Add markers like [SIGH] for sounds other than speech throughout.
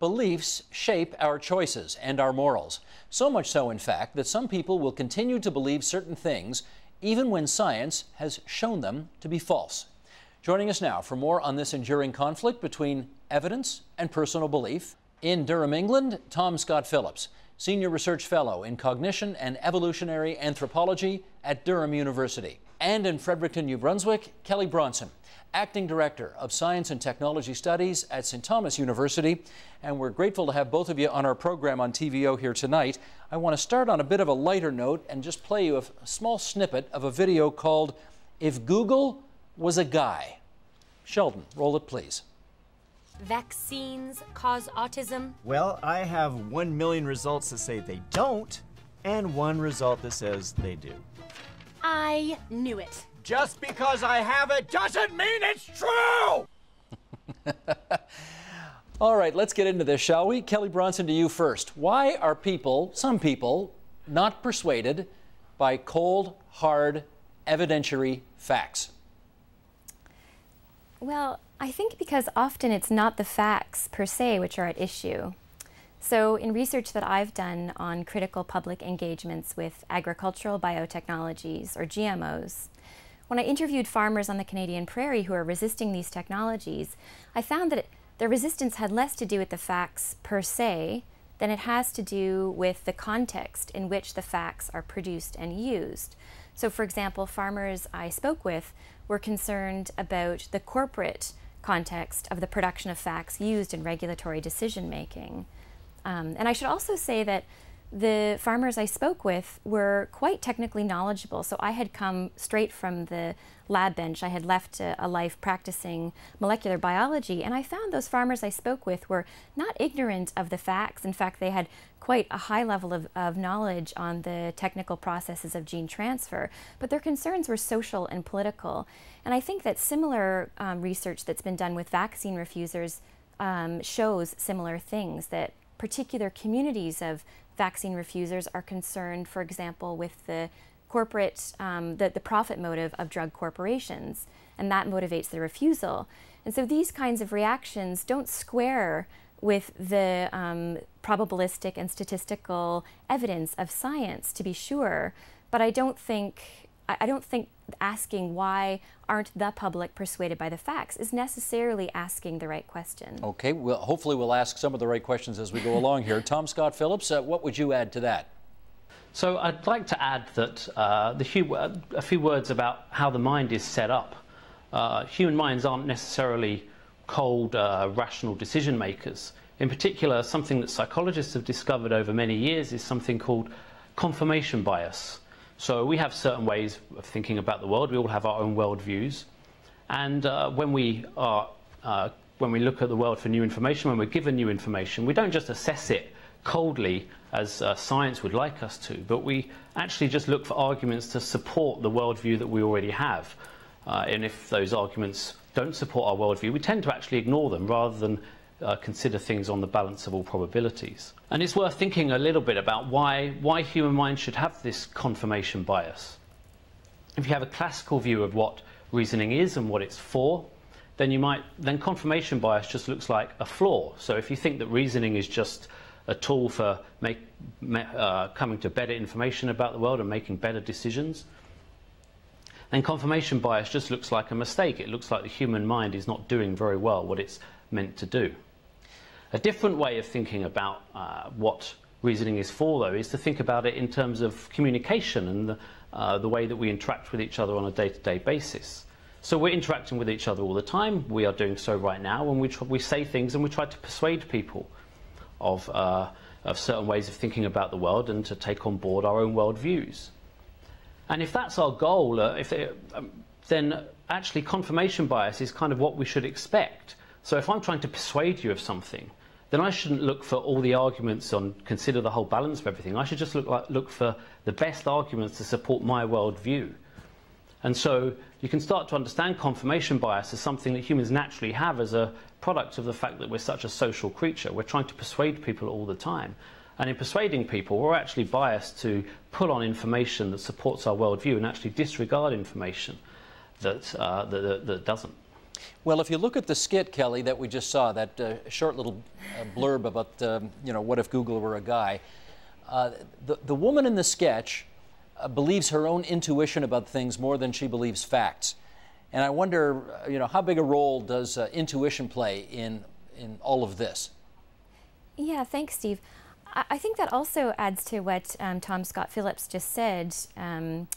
Beliefs shape our choices and our morals. So much so, in fact, that some people will continue to believe certain things even when science has shown them to be false. Joining us now for more on this enduring conflict between evidence and personal belief, in Durham, England, Tom Scott Phillips, Senior Research Fellow in Cognition and Evolutionary Anthropology at Durham University. And in Fredericton, New Brunswick, Kelly Bronson, Acting Director of Science and Technology Studies at St. Thomas University. And we're grateful to have both of you on our program on TVO here tonight. I want to start on a bit of a lighter note and just play you a small snippet of a video called If Google Was a Guy. Sheldon, roll it please. Vaccines cause autism? Well, I have one million results that say they don't, and one result that says they do. I knew it. Just because I have it doesn't mean it's true! [LAUGHS] All right, let's get into this, shall we? Kelly Bronson, to you first. Why are people, some people, not persuaded by cold, hard, evidentiary facts? Well, I think because often it's not the facts per se which are at issue. So, in research that I've done on critical public engagements with agricultural biotechnologies or GMOs, when I interviewed farmers on the Canadian prairie who are resisting these technologies, I found that their resistance had less to do with the facts per se than it has to do with the context in which the facts are produced and used. So, for example, farmers I spoke with were concerned about the corporate context of the production of facts used in regulatory decision making. Um, and I should also say that the farmers I spoke with were quite technically knowledgeable. So I had come straight from the lab bench. I had left a, a, life practicing molecular biology, and I found those farmers I spoke with were not ignorant of the facts. In fact, they had quite a high level of, of knowledge on the technical processes of gene transfer, but their concerns were social and political. And I think that similar um, research that's been done with vaccine refusers um, shows similar things that particular communities of vaccine refusers are concerned, for example, with the corporate, um, the, the profit motive of drug corporations, and that motivates the refusal. And so these kinds of reactions don't square with the um, probabilistic and statistical evidence of science, to be sure, but I don't think I don't think asking why aren't the public persuaded by the facts is necessarily asking the right question. Okay, well, hopefully we'll ask some of the right questions as we go [LAUGHS] along here. Tom Scott Phillips, uh, what would you add to that? So I'd like to add that uh, few, uh, a few words about how the mind is set up. Uh, human minds aren't necessarily cold, uh, rational decision makers. In particular, something that psychologists have discovered over many years is something called confirmation bias. So we have certain ways of thinking about the world. We all have our own worldviews. And uh, when, we are, uh, when we look at the world for new information, when we're given new information, we don't just assess it coldly as uh, science would like us to, but we actually just look for arguments to support the worldview that we already have. Uh, and if those arguments don't support our worldview, we tend to actually ignore them rather than uh, consider things on the balance of all probabilities. And it's worth thinking a little bit about why, why human minds should have this confirmation bias. If you have a classical view of what reasoning is and what it's for, then you might then confirmation bias just looks like a flaw. So if you think that reasoning is just a tool for make, uh, coming to better information about the world and making better decisions, then confirmation bias just looks like a mistake. It looks like the human mind is not doing very well what it's meant to do. A different way of thinking about uh, what reasoning is for, though, is to think about it in terms of communication and the, uh, the way that we interact with each other on a day-to-day -day basis. So we're interacting with each other all the time. We are doing so right now, and we, we say things and we try to persuade people of, uh, of certain ways of thinking about the world and to take on board our own world views. And if that's our goal, uh, if it, um, then actually confirmation bias is kind of what we should expect. So if I'm trying to persuade you of something, then I shouldn't look for all the arguments on consider the whole balance of everything. I should just look, like, look for the best arguments to support my worldview. And so you can start to understand confirmation bias as something that humans naturally have as a product of the fact that we're such a social creature. We're trying to persuade people all the time. And in persuading people, we're actually biased to pull on information that supports our worldview and actually disregard information that, uh, that, that, that doesn't. Well, if you look at the skit, Kelly, that we just saw, that uh, short little uh, blurb about, um, you know, what if Google were a guy, uh, the, the woman in the sketch uh, believes her own intuition about things more than she believes facts. And I wonder, uh, you know, how big a role does uh, intuition play in, in all of this? Yeah, thanks, Steve. I, I think that also adds to what um, Tom Scott Phillips just said. Um,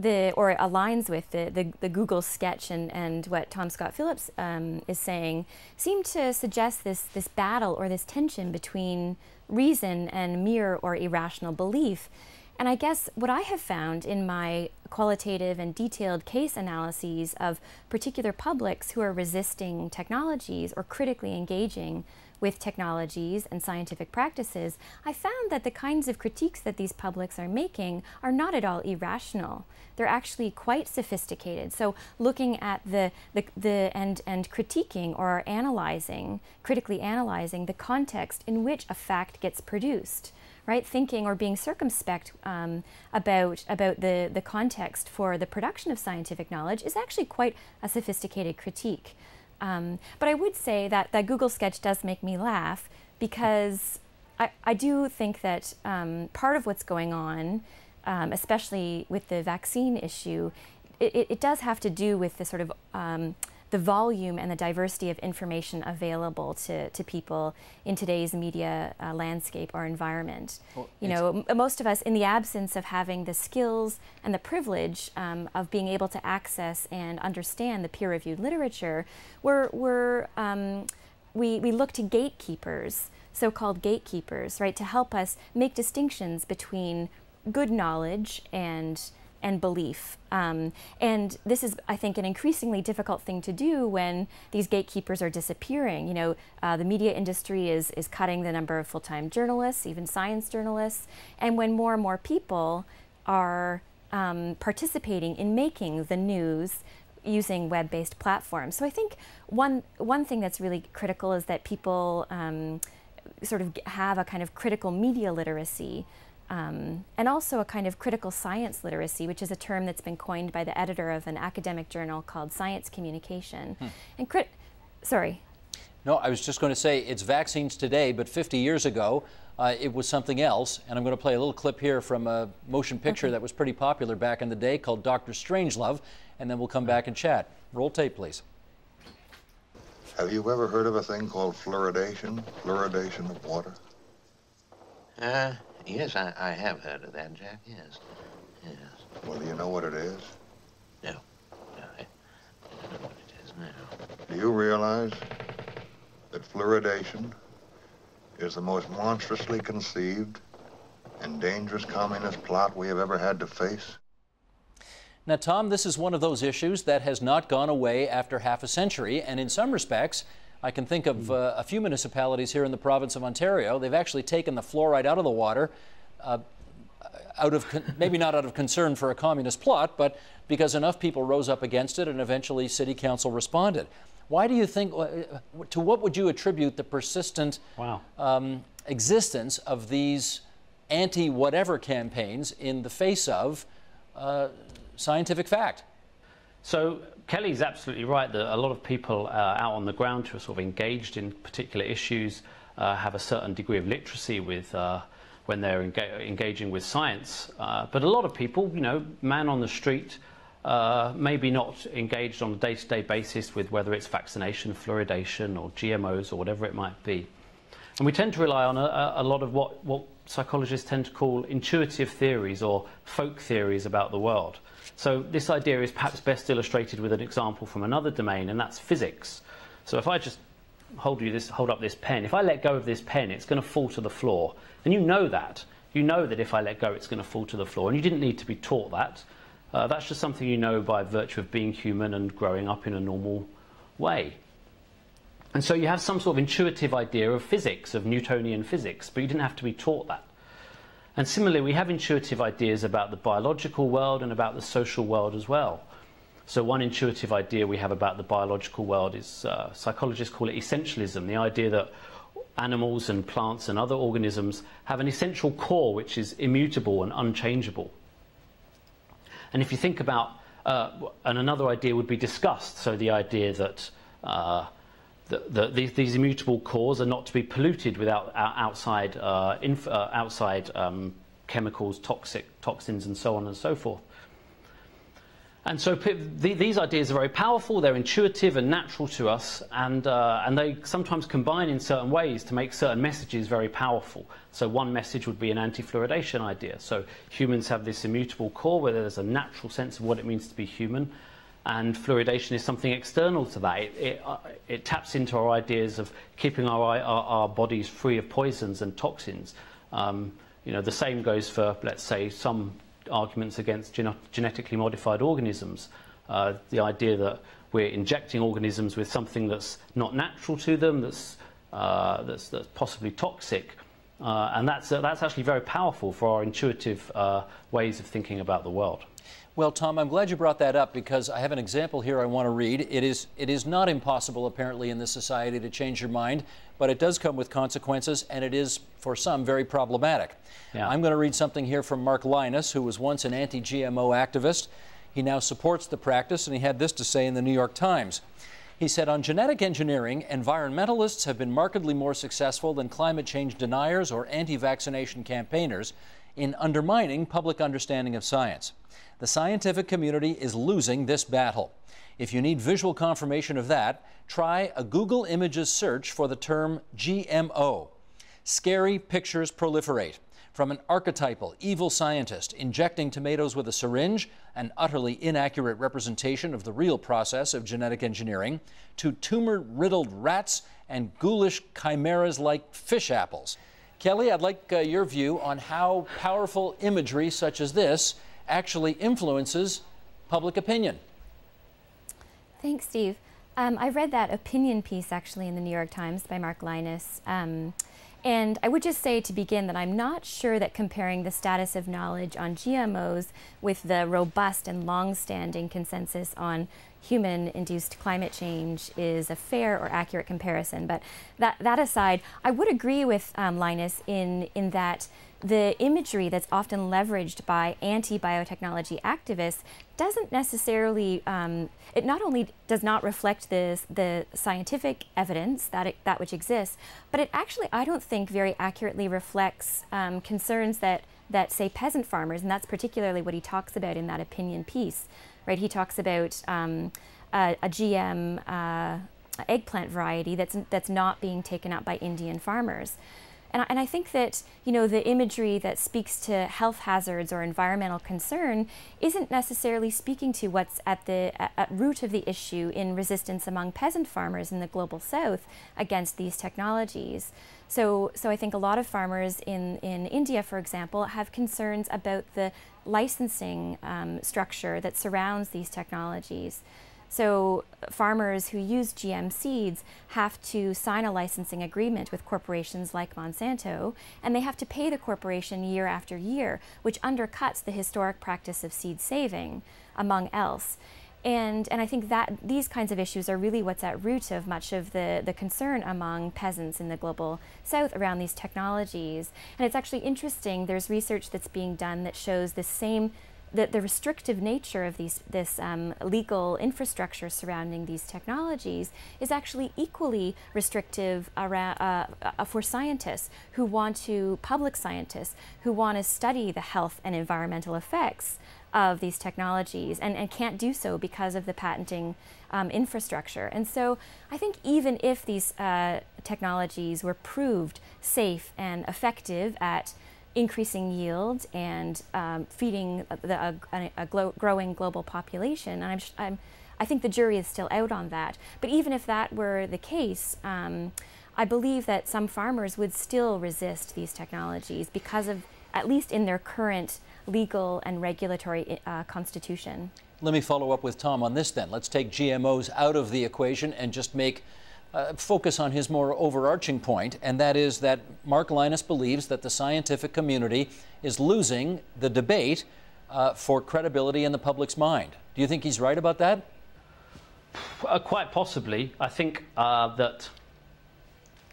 the or aligns with the, the, the, Google sketch and, and what Tom Scott Phillips um, is saying seem to suggest this this battle or this tension between reason and mere or irrational belief. And I guess what I have found in my qualitative and detailed case analyses of particular publics who are resisting technologies or critically engaging with technologies and scientific practices, I found that the kinds of critiques that these publics are making are not at all irrational. They're actually quite sophisticated. So looking at the, the, the and, and critiquing or analyzing, critically analyzing the context in which a fact gets produced right? Thinking or being circumspect um, about about the the context for the production of scientific knowledge is actually quite a sophisticated critique. Um, but I would say that that Google Sketch does make me laugh because I, I do think that um, part of what's going on, um, especially with the vaccine issue, it, it, does have to do with the sort of um, the volume and the diversity of information available to, to people in today's media uh, landscape or environment. Well, you know, most of us, in the absence of having the skills and the privilege um, of being able to access and understand the peer-reviewed literature, we're, we're um, we, we look to gatekeepers, so-called gatekeepers, right, to help us make distinctions between good knowledge and and belief. Um, and this is, I think, an increasingly difficult thing to do when these gatekeepers are disappearing. You know, uh, the media industry is, is cutting the number of full-time journalists, even science journalists, and when more and more people are um, participating in making the news using web-based platforms. So I think one, one thing that's really critical is that people um, sort of have a kind of critical media literacy um, and also a kind of critical science literacy, which is a term that's been coined by the editor of an academic journal called Science Communication. Hmm. And crit sorry. No, I was just going to say it's vaccines today, but 50 years ago, uh, it was something else. And I'm going to play a little clip here from a motion picture okay. that was pretty popular back in the day called Dr. Strangelove, and then we'll come back and chat. Roll tape, please. Have you ever heard of a thing called fluoridation? Fluoridation of water? Uh, Yes, I, I have heard of that, Jack. Yes. Yes. Well, do you know what it is? No. No, I, I don't know what it is now. Do you realize that fluoridation is the most monstrously conceived and dangerous communist plot we have ever had to face? Now, Tom, this is one of those issues that has not gone away after half a century, and in some respects, I can think of uh, a few municipalities here in the province of Ontario. They've actually taken the fluoride out of the water, uh, out of [LAUGHS] maybe not out of concern for a communist plot, but because enough people rose up against it, and eventually City Council responded. Why do you think? Uh, to what would you attribute the persistent wow. um, existence of these anti-whatever campaigns in the face of uh, scientific fact? So Kelly's absolutely right that a lot of people uh, out on the ground who are sort of engaged in particular issues uh, have a certain degree of literacy with uh, when they're enga engaging with science. Uh, but a lot of people, you know, man on the street, uh, maybe not engaged on a day-to-day -day basis with whether it's vaccination, fluoridation, or GMOs, or whatever it might be. And we tend to rely on a, a lot of what, what psychologists tend to call intuitive theories or folk theories about the world. So this idea is perhaps best illustrated with an example from another domain, and that's physics. So if I just hold, you this, hold up this pen, if I let go of this pen, it's going to fall to the floor. And you know that. You know that if I let go, it's going to fall to the floor. And you didn't need to be taught that. Uh, that's just something you know by virtue of being human and growing up in a normal way. And so you have some sort of intuitive idea of physics, of Newtonian physics, but you didn't have to be taught that. And similarly, we have intuitive ideas about the biological world and about the social world as well. So one intuitive idea we have about the biological world is uh, psychologists call it essentialism, the idea that animals and plants and other organisms have an essential core which is immutable and unchangeable. And if you think about, uh, and another idea would be disgust, so the idea that uh, the, the, these, these, immutable cores are not to be polluted without outside, uh, inf, uh, outside um, chemicals, toxic toxins, and so on and so forth. And so these ideas are very powerful, they're intuitive and natural to us, and, uh, and they sometimes combine in certain ways to make certain messages very powerful. So one message would be an anti-fluoridation idea. So humans have this immutable core where there's a natural sense of what it means to be human, and fluoridation is something external to that. It, it, uh, it taps into our ideas of keeping our, our, our, bodies free of poisons and toxins. Um, you know, the same goes for, let's say, some arguments against gen genetically modified organisms. Uh, the idea that we're injecting organisms with something that's not natural to them, that's, uh, that's, that's, possibly toxic. Uh, and that's, uh, that's actually very powerful for our intuitive uh, ways of thinking about the world. Well, Tom, I'm glad you brought that up because I have an example here I want to read. It is, it is not impossible, apparently, in this society to change your mind, but it does come with consequences, and it is, for some, very problematic. Yeah. I'm going to read something here from Mark Lynas, who was once an anti GMO activist. He now supports the practice, and he had this to say in the New York Times. He said, On genetic engineering, environmentalists have been markedly more successful than climate change deniers or anti vaccination campaigners in undermining public understanding of science. The scientific community is losing this battle. If you need visual confirmation of that, try a Google Images search for the term GMO. Scary pictures proliferate. From an archetypal, evil scientist injecting tomatoes with a syringe, an utterly inaccurate representation of the real process of genetic engineering, to tumor riddled rats and ghoulish chimeras like fish apples. Kelly, I'd like uh, your view on how powerful imagery such as this actually influences public opinion. Thanks, Steve. Um, I read that opinion piece actually in the New York Times by Mark Lynas. Um, and I would just say to begin that I'm not sure that comparing the status of knowledge on GMOs with the robust and long-standing consensus on human-induced climate change is a fair or accurate comparison. But that, that aside, I would agree with um, Lynas in, in that the imagery that's often leveraged by anti-biotechnology activists doesn't necessarily, um, it not only does not reflect the scientific evidence that, it, that which exists, but it actually, I don't think, very accurately reflects um, concerns that, that, say, peasant farmers, and that's particularly what he talks about in that opinion piece, right? He talks about um, a, a, GM uh, eggplant variety that's, that's not being taken up by Indian farmers. And I, and I think that you know the imagery that speaks to health hazards or environmental concern isn't necessarily speaking to what's at the at, root of the issue in resistance among peasant farmers in the global south against these technologies. So, so I think a lot of farmers in, in India, for example, have concerns about the licensing um, structure that surrounds these technologies. So farmers who use GM seeds have to sign a licensing agreement with corporations like Monsanto, and they have to pay the corporation year after year, which undercuts the historic practice of seed saving, among else. And, and I think that these kinds of issues are really what's at root of much of the, the concern among peasants in the global south around these technologies. And it's actually interesting, there's research that's being done that shows the same the, the restrictive nature of these, this um, legal infrastructure surrounding these technologies is actually equally restrictive around, uh, uh, for scientists who want to, public scientists, who want to study the health and environmental effects of these technologies and, and can't do so because of the patenting um, infrastructure. And so I think even if these uh, technologies were proved safe and effective at increasing yield and um, feeding the, a, a, a growing global population. And I'm, I'm, i think the jury is still out on that. But even if that were the case, um, I believe that some farmers would still resist these technologies because of, at least in their current legal and regulatory uh, constitution. Let me follow up with Tom on this then. Let's take GMOs out of the equation and just make uh, focus on his more overarching point, and that is that Mark Lynas believes that the scientific community is losing the debate uh, for credibility in the public's mind. Do you think he's right about that? Uh, quite possibly. I think uh, that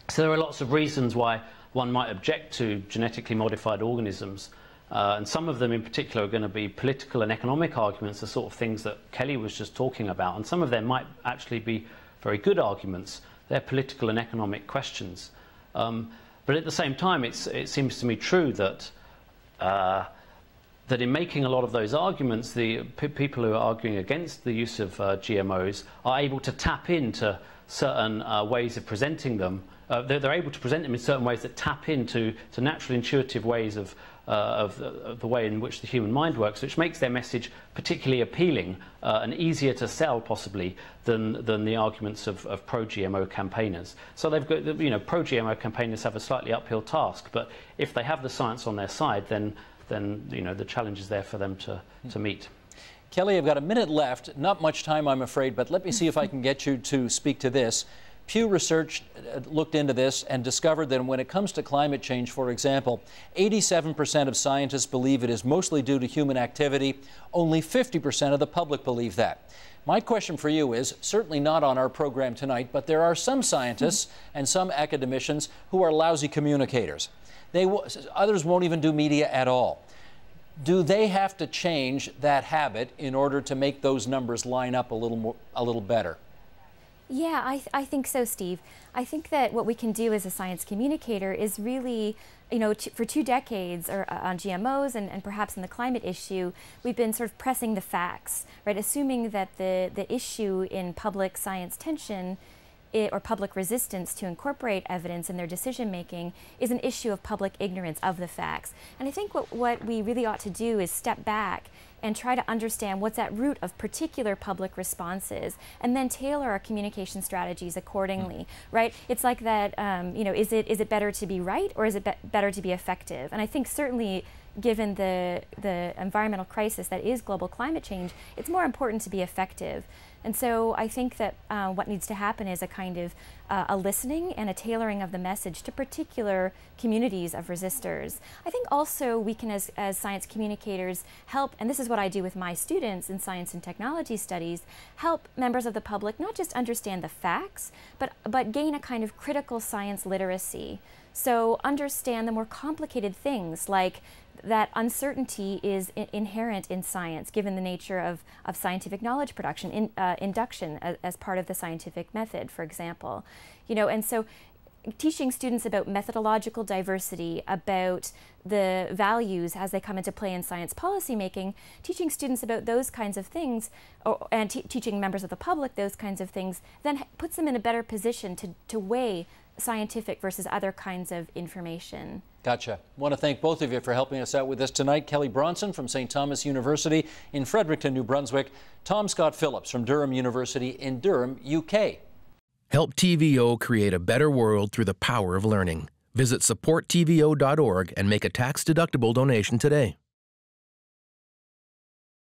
so there are lots of reasons why one might object to genetically modified organisms. Uh, and some of them in particular are going to be political and economic arguments, the sort of things that Kelly was just talking about. And some of them might actually be very good arguments. They're political and economic questions. Um, but at the same time, it seems to me true that uh, that in making a lot of those arguments, the people who are arguing against the use of uh, GMOs are able to tap into certain uh, ways of presenting them. Uh, they're, they're, able to present them in certain ways that tap into to natural, intuitive ways of, uh, of, of, the way in which the human mind works, which makes their message particularly appealing uh, and easier to sell, possibly, than, than the arguments of, of pro-GMO campaigners. So they've got, you know, pro-GMO campaigners have a slightly uphill task, but if they have the science on their side, then then you know the challenge is there for them to, to meet. Kelly, I've got a minute left. Not much time, I'm afraid, but let me see if I can get you to speak to this. Pew Research uh, looked into this and discovered that when it comes to climate change, for example, 87% of scientists believe it is mostly due to human activity. Only 50% of the public believe that. My question for you is certainly not on our program tonight, but there are some scientists [LAUGHS] and some academicians who are lousy communicators. They others won't even do media at all. Do they have to change that habit in order to make those numbers line up a little more, a little better? Yeah, I, th I think so, Steve. I think that what we can do as a science communicator is really, you know, for two decades or, uh, on GMOs and, and perhaps in the climate issue, we've been sort of pressing the facts, right? Assuming that the, the issue in public science tension it, or public resistance to incorporate evidence in their decision making is an issue of public ignorance of the facts. And I think what, what we really ought to do is step back and try to understand what's at root of particular public responses and then tailor our communication strategies accordingly right? It's like that um, you know is it is it better to be right or is it be better to be effective? And i think certainly given the the environmental crisis that is global climate change it's more important to be effective and so I think that uh, what needs to happen is a kind of uh, a listening and a tailoring of the message to particular communities of resistors. I think also we can, as, as science communicators, help, and this is what I do with my students in science and technology studies, help members of the public not just understand the facts, but, but gain a kind of critical science literacy. So understand the more complicated things like that uncertainty is inherent in science, given the nature of, of scientific knowledge production, in, uh, induction as, as, part of the scientific method, for example. You know, and so teaching students about methodological diversity, about the values as they come into play in science policymaking, teaching students about those kinds of things, or, and teaching members of the public those kinds of things, then puts them in a better position to, to weigh scientific versus other kinds of information. Gotcha. I want to thank both of you for helping us out with this tonight. Kelly Bronson from St. Thomas University in Fredericton, New Brunswick. Tom Scott Phillips from Durham University in Durham, UK. Help TVO create a better world through the power of learning. Visit supporttvo.org and make a tax-deductible donation today.